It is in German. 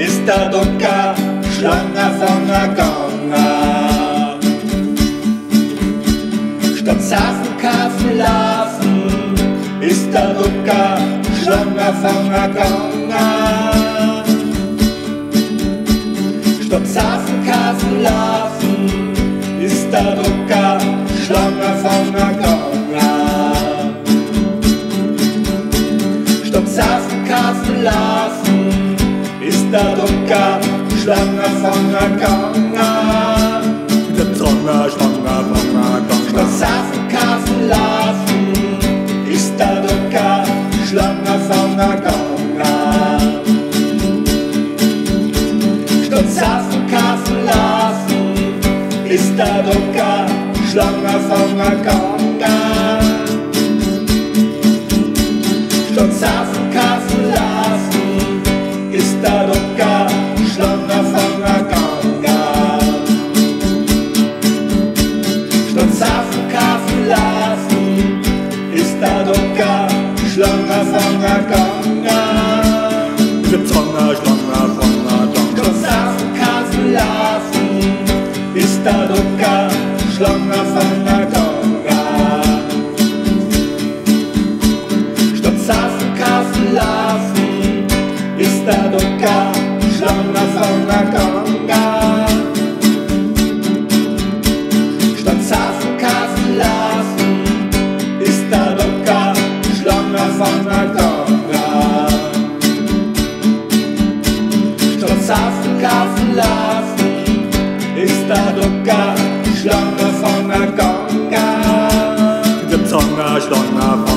ist der Ducker, Schlange von der Ganga. Statt Safen, Kaffen, Laufen, ist der Ducker, Schlange von der Ganga. Statt Safen, Kaffen, Laufen, ist der Ducker, Schlange von der Ganga. Laufen, ist der Ducker, Schlange von der Ganga. Der Zonger, Schwanger, Wanger, Statt Ganga. Safen, Kaffen, Laufen, ist der Ducker, Schlange Ganga. Statt Safen, Kaffen, Laufen, ist der Ducker, Schlange von der Ducker, Schlange von der Safen, Kaffen, Laufen, ist der Ducker, Schlange von der Ganga. Ist der Ducker, Schlange von der Ganga. Der Zonger, Ganga.